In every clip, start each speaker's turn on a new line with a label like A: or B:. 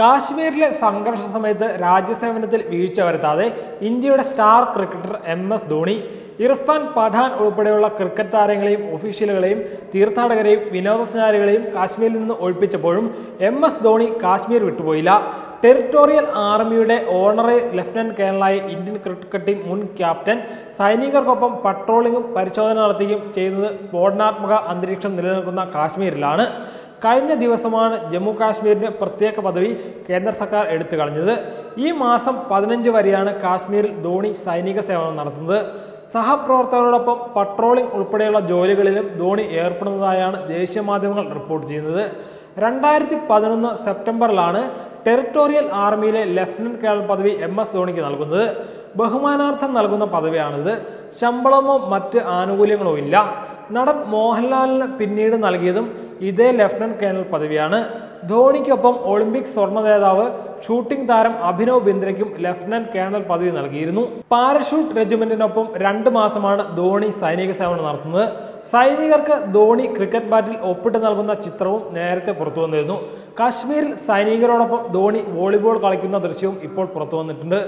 A: കാശ്മീരിലെ സംഘർഷ സമയത്ത് രാജ്യസേവനത്തിൽ വീഴ്ച വരുത്താതെ ഇന്ത്യയുടെ star cricketer M S Dhoni Irfan Pathan ഉൾപ്പെടെയുള്ള ക്രിക്കറ്റ് താരങ്ങളെയും ഒഫീഷ്യലുകളെയും തീർത്ഥാടകരെയും വിനോദസഞ്ചാരികളെയും കാശ്മീരിൽ നിന്ന് ഒഴിപ്പിച്ചപ്പോഴും എം എസ് ധോണി കാശ്മീർ വിട്ടുപോയില്ല. ടെറിട്ടോറിയൽ ആർമിയുടെ ഓണറെ ലഫ്റ്റനന്റ് കേണലായ ഇന്ത്യൻ ക്രിക്കറ്റ് ടീം മുൻ ക്യാപ്റ്റൻ സൈനികർക്കൊപ്പം പട്രോളിങ്ങും പരിശോധന നടത്തുകയും ചെയ്യുന്നത് സ്ഫോടനാത്മക അന്തരീക്ഷം നിലനിൽക്കുന്ന കാശ്മീരിലാണ്. കഴിഞ്ഞ ദിവസമാണ് ജമ്മു കാശ്മീരിന് പ്രത്യേക പദവി കേന്ദ്ര സർക്കാർ എടുത്തു കളഞ്ഞത്. ഈ മാസം പതിനഞ്ച് വരെയാണ് കാശ്മീരിൽ ധോണി സൈനിക സേവനം നടത്തുന്നത്. സഹപ്രവർത്തകരോടൊപ്പം പട്രോളിംഗ് ഉൾപ്പെടെയുള്ള ജോലികളിലും ധോണി ഏർപ്പെടുന്നതായാണ് ദേശീയ മാധ്യമങ്ങൾ റിപ്പോർട്ട് ചെയ്യുന്നത്. രണ്ടായിരത്തി പതിനൊന്ന് സെപ്റ്റംബറിലാണ് ടെറിട്ടോറിയൽ ആർമിയിലെ ലഫ്റ്റനന്റ് കേണൽ പദവി എം എസ് ധോണിക്ക് നൽകുന്നത്. ബഹുമാനാർത്ഥം നൽകുന്ന പദവിയാണിത്. ശമ്പളമോ മറ്റ് ആനുകൂല്യങ്ങളോ ഇല്ല. നടൻ മോഹൻലാലിന് പിന്നീട് നൽകിയതും ഇതേ ലഫ്റ്റനന്റ് കേണൽ പദവിയാണ്. ധോണിക്കൊപ്പം ഒളിമ്പിക് സ്വർണ നേതാവ് ഷൂട്ടിംഗ് താരം അഭിനവ് ബിന്ദ്രയ്ക്കും ലഫ്റ്റനന്റ് കേണൽ പദവി നൽകിയിരുന്നു. പാരഷൂട്ട് റെജിമെന്റിനൊപ്പം രണ്ട് മാസമാണ് ധോണി സൈനിക സേവനം നടത്തുന്നത്. സൈനികർക്ക് ധോണി ക്രിക്കറ്റ് ബാറ്റിൽ ഒപ്പിട്ട് നൽകുന്ന ചിത്രവും നേരത്തെ പുറത്തു വന്നിരുന്നു. കാശ്മീരിൽ സൈനികരോടൊപ്പം ധോണി വോളിബോൾ കളിക്കുന്ന ദൃശ്യവും ഇപ്പോൾ പുറത്തു വന്നിട്ടുണ്ട്.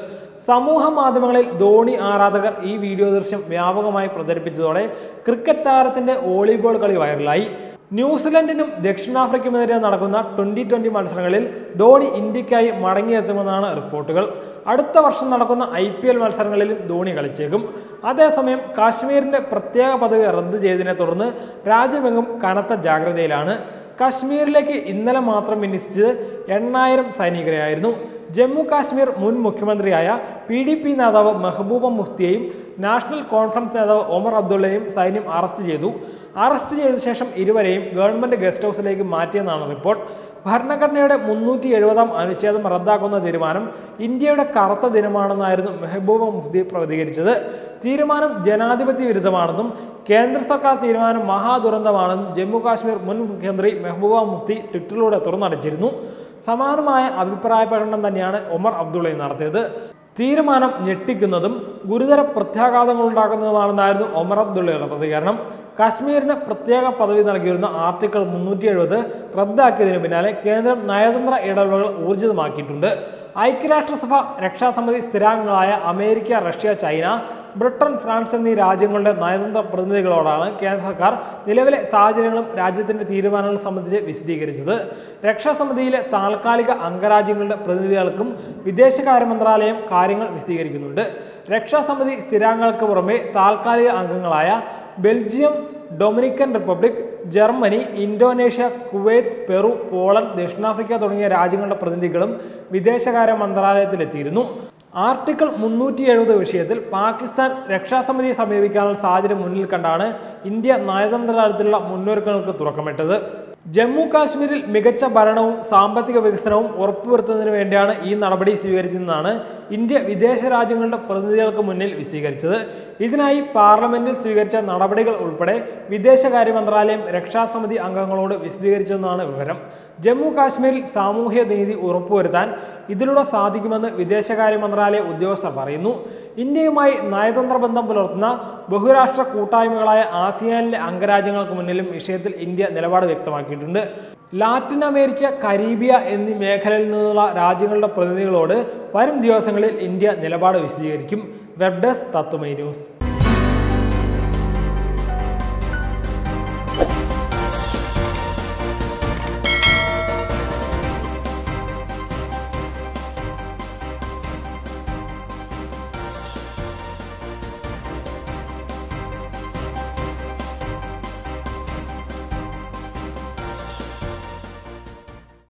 A: സമൂഹ മാധ്യമങ്ങളിൽ ധോണി ആരാധകർ ഈ വീഡിയോ ദൃശ്യം വ്യാപകമായി പ്രചരിപ്പിച്ചതോടെ ക്രിക്കറ്റ് താരത്തിന്റെ വോളിബോൾ കളി വൈറലായി. ന്യൂസിലൻഡിനും ദക്ഷിണാഫ്രിക്കുമെതിരെ നടക്കുന്ന ട്വന്റി ട്വന്റി മത്സരങ്ങളിൽ ധോണി ഇന്ത്യക്കായി മടങ്ങിയെത്തുമെന്നാണ് റിപ്പോർട്ടുകൾ. അടുത്ത വർഷം നടക്കുന്ന ഐ പി എൽ മത്സരങ്ങളിലും ധോണി കളിച്ചേക്കും. അതേസമയം കാശ്മീരിന്റെ പ്രത്യേക പദവി റദ്ദ് ചെയ്തതിനെ തുടർന്ന് രാജ്യമെങ്ങും കനത്ത ജാഗ്രതയിലാണ്. കാശ്മീരിലേക്ക് ഇന്നലെ മാത്രം വിന്യസിച്ചത് എണ്ണായിരം സൈനികരെയായിരുന്നു. ജമ്മു കാശ്മീർ മുൻ മുഖ്യമന്ത്രിയായ പി ഡി പി നേതാവ് മെഹബൂബ മുഫ്തിയെയും നാഷണൽ കോൺഫറൻസ് നേതാവ് ഒമർ അബ്ദുള്ളയെയും സൈന്യം അറസ്റ്റ് ചെയ്തു. അറസ്റ്റ് ചെയ്ത ശേഷം ഇരുവരെയും ഗവൺമെന്റ് ഗസ്റ്റ് ഹൗസിലേക്ക് മാറ്റിയെന്നാണ് റിപ്പോർട്ട്. ഭരണഘടനയുടെ മുന്നൂറ്റി എഴുപതാം അനുച്ഛേദം റദ്ദാക്കുന്ന തീരുമാനം ഇന്ത്യയുടെ കറുത്ത ദിനമാണെന്നായിരുന്നു മെഹബൂബ മുഫ്തി പ്രതികരിച്ചത്. തീരുമാനം ജനാധിപത്യ വിരുദ്ധമാണെന്നും കേന്ദ്ര സർക്കാർ തീരുമാനം മഹാദുരന്തമാണെന്നും ജമ്മു കാശ്മീർ മുൻ മുഖ്യമന്ത്രി മെഹബൂബ മുഫ്തി ട്വിറ്ററിലൂടെ തുറന്നടിച്ചിരുന്നു. സമാനമായ അഭിപ്രായ പ്രകടനം തന്നെയാണ് ഒമർ അബ്ദുള്ളയും നടത്തിയത്. തീരുമാനം ഞെട്ടിക്കുന്നതും ഗുരുതര പ്രത്യാഘാതങ്ങൾ ഉണ്ടാക്കുന്നതുമാണെന്നായിരുന്നു ഒമർ അബ്ദുള്ളയുടെ പ്രതികരണം. കാശ്മീരിന് പ്രത്യേക പദവി നൽകിയിരുന്ന ആർട്ടിക്കിൾ മുന്നൂറ്റി എഴുപത് റദ്ദാക്കിയതിനു പിന്നാലെ കേന്ദ്രം നയതന്ത്ര ഇടപെടലുകൾ ഊർജിതമാക്കിയിട്ടുണ്ട്. ഐക്യരാഷ്ട്രസഭ രക്ഷാസമിതി സ്ഥിരാംഗങ്ങളായ America Russia China Britain France എന്നീ രാജ്യങ്ങളുടെ നയതന്ത്ര പ്രതിനിധികളോടാണ് കേന്ദ്ര സർക്കാർ നിലവിലെ സാഹചര്യങ്ങളും രാജ്യത്തിന്റെ തീരുമാനങ്ങളും സംബന്ധിച്ച് വിശദീകരിച്ചത്. രക്ഷാസമിതിയിലെ താൽക്കാലിക അംഗരാജ്യങ്ങളുടെ പ്രതിനിധികൾക്കും വിദേശകാര്യ മന്ത്രാലയം കാര്യങ്ങൾ വിശദീകരിക്കുന്നുണ്ട്. രക്ഷാസമിതി സ്ഥിരാംഗങ്ങൾക്ക് പുറമെ താൽക്കാലിക അംഗങ്ങളായ Belgium Dominican Republic Germany Indonesia Kuwait Peru Poland ദക്ഷിണാഫ്രിക്ക തുടങ്ങിയ രാജ്യങ്ങളുടെ പ്രതിനിധികളും വിദേശകാര്യ മന്ത്രാലയത്തിലെത്തിയിരുന്നു. ആർട്ടിക്കിൾ മുന്നൂറ്റി എഴുപത് വിഷയത്തിൽ പാകിസ്ഥാൻ രക്ഷാസമിതിയെ സമീപിക്കാനുള്ള സാഹചര്യം മുന്നിൽ കണ്ടാണ് ഇന്ത്യ നയതന്ത്ര തലത്തിലുള്ള മുന്നൊരുക്കങ്ങൾക്ക് തുറക്കമിട്ടത് ജമ്മു കാശ്മീരിൽ മികച്ച ഭരണവും സാമ്പത്തിക വികസനവും ഉറപ്പുവരുത്തുന്നതിന് വേണ്ടിയാണ് ഈ നടപടി സ്വീകരിച്ചതെന്നാണ് ഇന്ത്യ വിദേശ രാജ്യങ്ങളുടെ പ്രതിനിധികൾക്ക് മുന്നിൽ വിശദീകരിച്ചത്. ഇതിനായി പാർലമെന്റിൽ സ്വീകരിച്ച നടപടികൾ ഉൾപ്പെടെ വിദേശകാര്യ മന്ത്രാലയം രക്ഷാസമിതി അംഗങ്ങളോട് വിശദീകരിച്ചെന്നാണ് വിവരം. ജമ്മു കാശ്മീരിൽ സാമൂഹ്യ നീതി ഉറപ്പുവരുത്താൻ ഇതിലൂടെ സാധിക്കുമെന്ന് വിദേശകാര്യ മന്ത്രാലയ ഉദ്യോഗസ്ഥർ പറയുന്നു. ഇന്ത്യയുമായി നയതന്ത്ര ബന്ധം പുലർത്തുന്ന ബഹുരാഷ്ട്ര കൂട്ടായ്മകളായ ആസിയാനിലെ അംഗരാജ്യങ്ങൾക്ക് മുന്നിലും വിഷയത്തിൽ ഇന്ത്യ നിലപാട് വ്യക്തമാക്കിയിട്ടുണ്ട്. ലാറ്റിൻ അമേരിക്ക കരീബിയ എന്നീ മേഖലയിൽ നിന്നുള്ള രാജ്യങ്ങളുടെ പ്രതിനിധികളോട് വരും ദിവസങ്ങളിൽ ഇന്ത്യ നിലപാട് വിശദീകരിക്കും. Web desk Tatwamayi news.